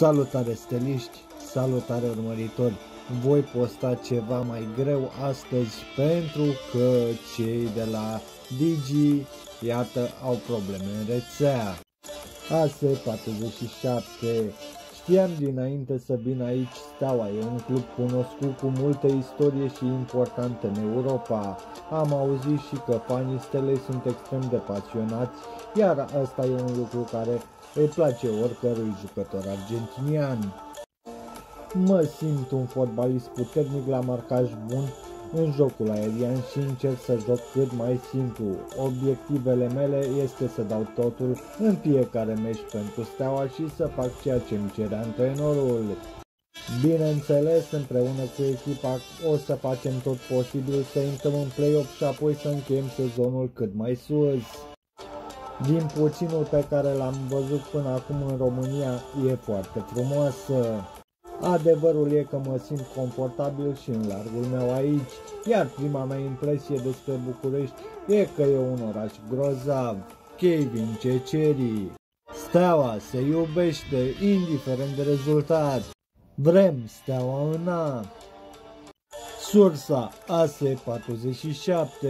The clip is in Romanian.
Salutare steliști, salutare urmăritori! Voi posta ceva mai greu astăzi pentru că cei de la Digi, iată, au probleme în rețea. AS47 Știam dinainte să vin aici Steaua, e un club cunoscut cu multă istorie și important în Europa. Am auzit și că fanii stelei sunt extrem de pasionați, iar asta e un lucru care îi place oricărui jucător argentinian. Mă simt un fotbalist puternic la marcaj bun în jocul aerian și încerc să joc cât mai simplu. Obiectivele mele este să dau totul în fiecare meci pentru steaua și să fac ceea ce îmi cere antrenorul. Bineînțeles, împreună cu echipa o să facem tot posibil să intrăm în play-off și apoi să încheiem sezonul cât mai sus. Din puținul pe care l-am văzut până acum în România, e foarte frumoasă. Adevărul e că mă simt confortabil și în largul meu aici, iar prima mea impresie despre București e că e un oraș grozav. Kevin Ceceri Steaua se iubește indiferent de rezultat. Vrem steaua în A. Sursa AS47